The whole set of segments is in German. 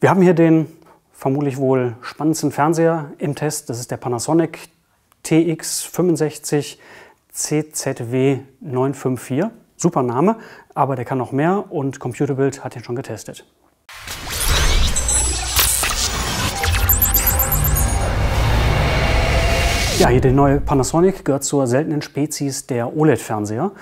Wir haben hier den vermutlich wohl spannendsten Fernseher im Test. Das ist der Panasonic TX65 CZW 954. Super Name, aber der kann noch mehr und Computerbild hat ihn schon getestet. Ja, hier der neue Panasonic gehört zur seltenen Spezies der OLED-Fernseher.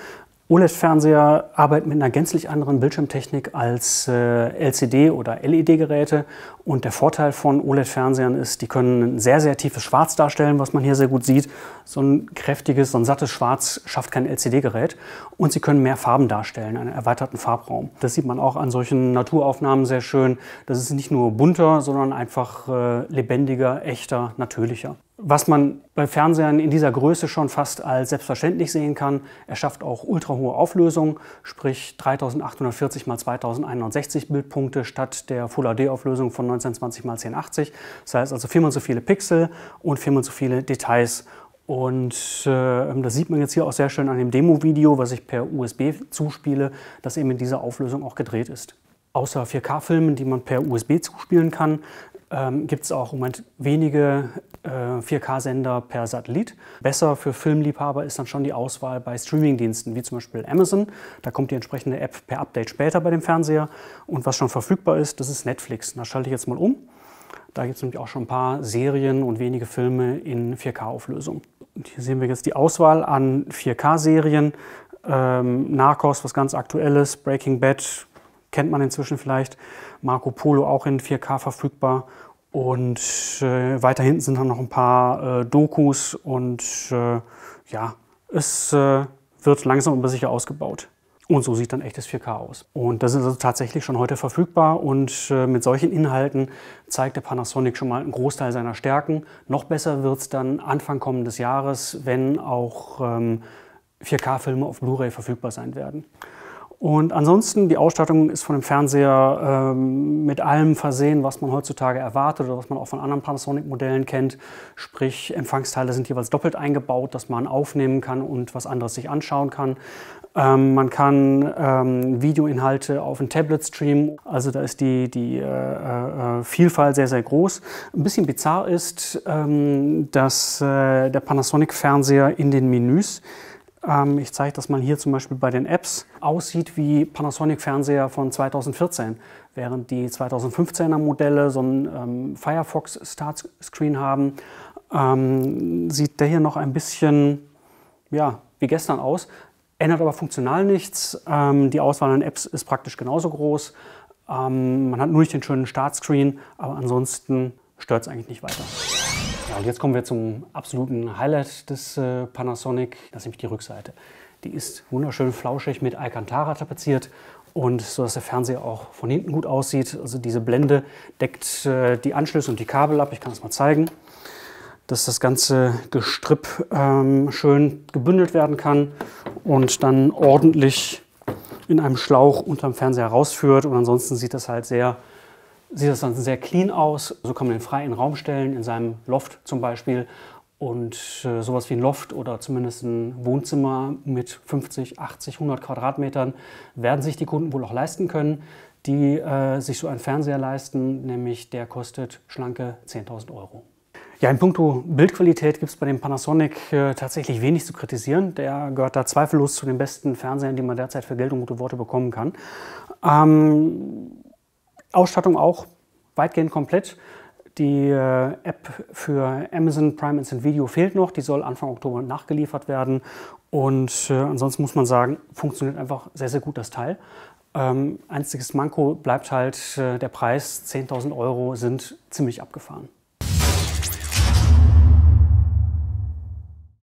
OLED-Fernseher arbeiten mit einer gänzlich anderen Bildschirmtechnik als äh, LCD- oder LED-Geräte. Und der Vorteil von OLED-Fernsehern ist, die können ein sehr, sehr tiefes Schwarz darstellen, was man hier sehr gut sieht. So ein kräftiges, so ein sattes Schwarz schafft kein LCD-Gerät. Und sie können mehr Farben darstellen, einen erweiterten Farbraum. Das sieht man auch an solchen Naturaufnahmen sehr schön. Das ist nicht nur bunter, sondern einfach äh, lebendiger, echter, natürlicher was man bei Fernsehern in dieser Größe schon fast als selbstverständlich sehen kann. Er schafft auch ultrahohe Auflösung, sprich 3840 x 2061 Bildpunkte statt der Full HD Auflösung von 1920 x 1080. Das heißt also viermal so viele Pixel und viermal so viele Details. Und äh, das sieht man jetzt hier auch sehr schön an dem Demo-Video, was ich per USB zuspiele, das eben in dieser Auflösung auch gedreht ist. Außer 4K-Filmen, die man per USB zuspielen kann, ähm, gibt es auch im Moment wenige äh, 4K-Sender per Satellit. Besser für Filmliebhaber ist dann schon die Auswahl bei Streamingdiensten wie zum Beispiel Amazon. Da kommt die entsprechende App per Update später bei dem Fernseher. Und was schon verfügbar ist, das ist Netflix. Da schalte ich jetzt mal um. Da gibt es nämlich auch schon ein paar Serien und wenige Filme in 4K-Auflösung. Und hier sehen wir jetzt die Auswahl an 4K-Serien. Ähm, Narcos, was ganz aktuelles, Breaking Bad, kennt man inzwischen vielleicht. Marco Polo auch in 4K verfügbar. Und äh, weiter hinten sind dann noch ein paar äh, Dokus und äh, ja, es äh, wird langsam aber sicher ausgebaut. Und so sieht dann echtes 4K aus. Und das ist also tatsächlich schon heute verfügbar. Und äh, mit solchen Inhalten zeigt der Panasonic schon mal einen Großteil seiner Stärken. Noch besser wird es dann Anfang kommendes Jahres, wenn auch ähm, 4K-Filme auf Blu-ray verfügbar sein werden. Und ansonsten, die Ausstattung ist von dem Fernseher ähm, mit allem versehen, was man heutzutage erwartet oder was man auch von anderen Panasonic-Modellen kennt. Sprich, Empfangsteile sind jeweils doppelt eingebaut, dass man aufnehmen kann und was anderes sich anschauen kann. Ähm, man kann ähm, Videoinhalte auf ein Tablet streamen, also da ist die, die äh, äh, Vielfalt sehr, sehr groß. Ein bisschen bizarr ist, ähm, dass äh, der Panasonic-Fernseher in den Menüs ähm, ich zeige das mal hier zum Beispiel bei den Apps, aussieht wie Panasonic-Fernseher von 2014, während die 2015er Modelle so ein ähm, Firefox Startscreen haben, ähm, sieht der hier noch ein bisschen ja, wie gestern aus, ändert aber funktional nichts. Ähm, die Auswahl an Apps ist praktisch genauso groß. Ähm, man hat nur nicht den schönen Startscreen, aber ansonsten stört es eigentlich nicht weiter. Ja, und jetzt kommen wir zum absoluten Highlight des äh, Panasonic, das ist nämlich die Rückseite. Die ist wunderschön flauschig mit Alcantara tapeziert und so dass der Fernseher auch von hinten gut aussieht. Also diese Blende deckt äh, die Anschlüsse und die Kabel ab. Ich kann es mal zeigen, dass das ganze Gestrüpp ähm, schön gebündelt werden kann und dann ordentlich in einem Schlauch unterm Fernseher rausführt. Und ansonsten sieht das halt sehr sieht das dann sehr clean aus. So kann man den frei in den Raum stellen, in seinem Loft zum Beispiel. Und äh, sowas wie ein Loft oder zumindest ein Wohnzimmer mit 50, 80, 100 Quadratmetern werden sich die Kunden wohl auch leisten können, die äh, sich so einen Fernseher leisten, nämlich der kostet schlanke 10.000 Euro. Ja, in puncto Bildqualität gibt es bei dem Panasonic äh, tatsächlich wenig zu kritisieren. Der gehört da zweifellos zu den besten Fernsehern, die man derzeit für Geld und gute Worte bekommen kann. Ähm, Ausstattung auch weitgehend komplett. Die äh, App für Amazon Prime Instant Video fehlt noch. Die soll Anfang Oktober nachgeliefert werden. Und äh, ansonsten muss man sagen, funktioniert einfach sehr, sehr gut das Teil. Ähm, einziges Manko bleibt halt äh, der Preis. 10.000 Euro sind ziemlich abgefahren.